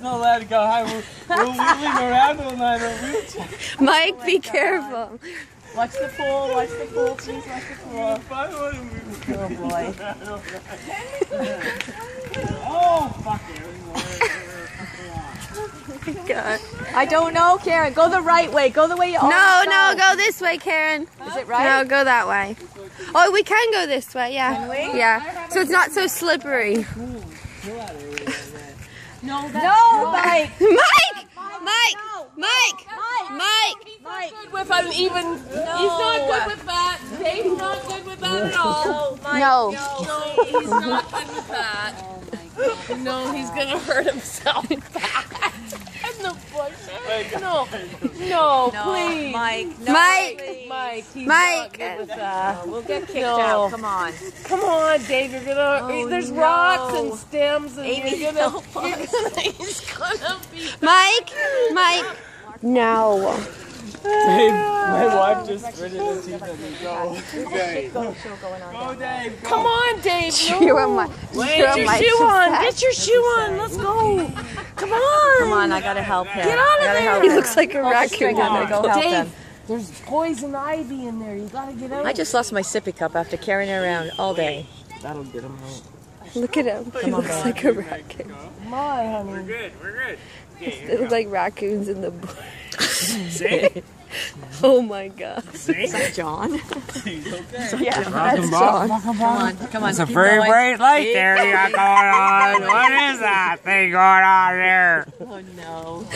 not allowed to go home. We're, we're wheeling around all night in a wheelchair. Mike, be oh careful. Watch the pool, watch the pool, please watch the pool. Oh boy. Oh, fuck it. God. I don't know, Karen. Go the right way. Go the way you always No, go. no, go this way, Karen. Is it right? No, go that way. Oh, we can go this way, yeah. Can we? Yeah. So it's not so slippery. No, Mike. Mike! Mike! Mike! Mike! Mike. good with an even. He's not good with that. Dave's not good with that at all. No. No, he's not good with that. No, he's gonna hurt himself bad. In the bushes. No, no, please. Mike. No, Mike. please. Mike, he's Mike. not good. Uh, we'll get kicked No. out. Come on. Come on, Dave. You're gonna. Oh, eh, there's no. rocks and stems, and Amy, you're gonna. help You're gonna he's gonna be. Mike! Mike! No. Dave, my wife just threaded her teeth at me. Go. Okay. Go show going on. Dave. Go. Come on, Dave. You and my, Get your shoe on. upset. Get your shoe on. Let's go. Come on. Come on, I gotta help him. Get out of there. He looks like a oh, Hold the string, raccoon. I'm gonna go help Dave, him. There's poison ivy in there. You gotta get out. I just lost my sippy cup after carrying it around all day. That'll get him out. Look at him. He on, looks babe. like a raccoon. Come on, honey. Good, we're good. They look like raccoons in the bush. Oh my god. John. Yeah, that's John. Come on, come on. It's a very going. bright light there you got going on. What is that thing going on there? Oh no.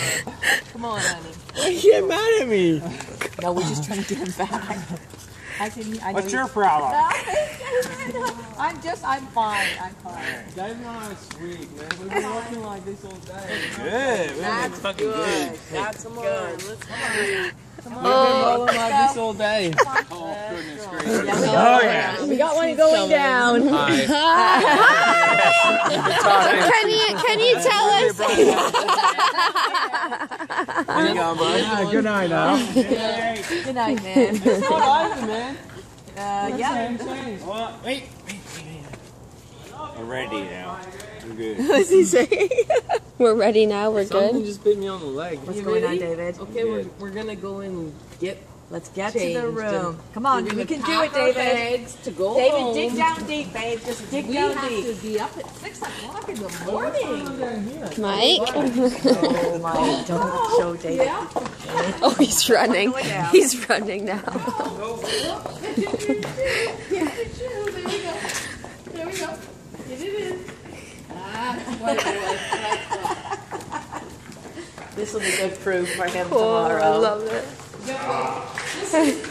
Come on, honey. Get mad at me. No, we're just trying to get him back. I can. I What's your problem? I'm just. I'm fine. I'm fine. Dave's not sweet, man. We've been working like this all day. Good. That's fucking good. That's good. Let's go. We've been rolling like this all day. Oh, goodness gracious. Oh, yeah. We got one going down. Hi, Can you can you tell us? Yeah, good night now. Good night, man. It's not over, man. Uh, yeah. Well, wait, wait, wait. We're ready now. We're good. What's he saying? We're ready now. We're Something good. just bit me on the leg. What's going on. David? Okay, we're, we're gonna go and get. Let's get to the room. Come on, we're we gonna can do it, David. bags to go David, home. dig down deep, babe. Just dig We down have to be up at six o'clock in the morning. Oh, Mike. Oh my! Don't oh, show David. Yeah. Oh, he's running. He's running now. Get your shoe. Get your shoe. There we go. There we go. Get it in. Ah, whatever. This will be good proof for him Oh, I tomorrow. love it.